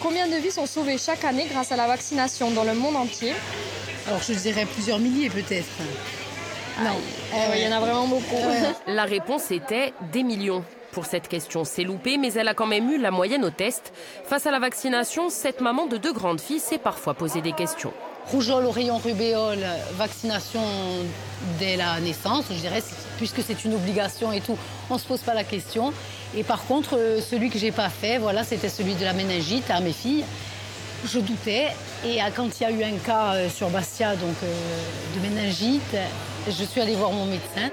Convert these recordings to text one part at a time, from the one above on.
Combien de vies sont sauvées chaque année grâce à la vaccination dans le monde entier Alors je dirais plusieurs milliers peut-être. Non, il y en a vraiment beaucoup. La réponse était des millions. Pour cette question, c'est loupé, mais elle a quand même eu la moyenne au test. Face à la vaccination, cette maman de deux grandes filles s'est parfois posé des questions. Rougeole, oreillon, rubéole, vaccination dès la naissance, je dirais, puisque c'est une obligation et tout, on ne se pose pas la question. Et par contre, euh, celui que j'ai pas fait, voilà, c'était celui de la méningite à mes filles. Je doutais. Et quand il y a eu un cas euh, sur Bastia, donc euh, de méningite, je suis allée voir mon médecin.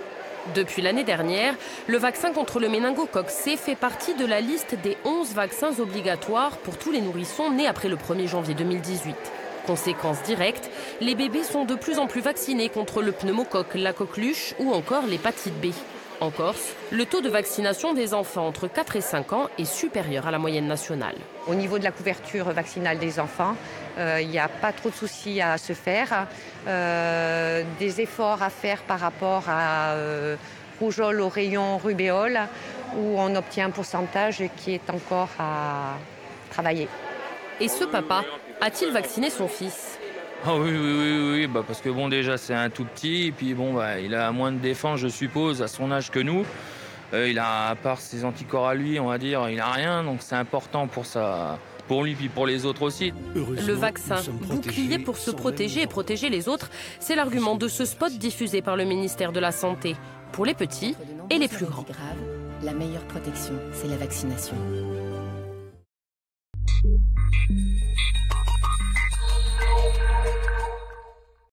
Depuis l'année dernière, le vaccin contre le méningocoque C fait partie de la liste des 11 vaccins obligatoires pour tous les nourrissons nés après le 1er janvier 2018. Conséquence directe, les bébés sont de plus en plus vaccinés contre le pneumocoque, la coqueluche ou encore l'hépatite B. En Corse, le taux de vaccination des enfants entre 4 et 5 ans est supérieur à la moyenne nationale. Au niveau de la couverture vaccinale des enfants, euh, il n'y a pas trop de soucis à se faire. Euh, des efforts à faire par rapport à euh, rougeole, oreillon, rubéole, où on obtient un pourcentage qui est encore à travailler. Et ce papa a-t-il vacciné son fils? Ah oui, oui, oui, oui, bah parce que bon, déjà, c'est un tout petit, et puis bon, bah, il a moins de défense, je suppose, à son âge que nous. Euh, il a, à part ses anticorps à lui, on va dire, il a rien, donc c'est important pour ça. Pour lui, puis pour les autres aussi. Le vaccin, bouclier pour se protéger et protéger les autres, c'est l'argument de ce spot diffusé par le ministère de la Santé. Pour les petits et les plus grands. La meilleure protection, c'est la vaccination.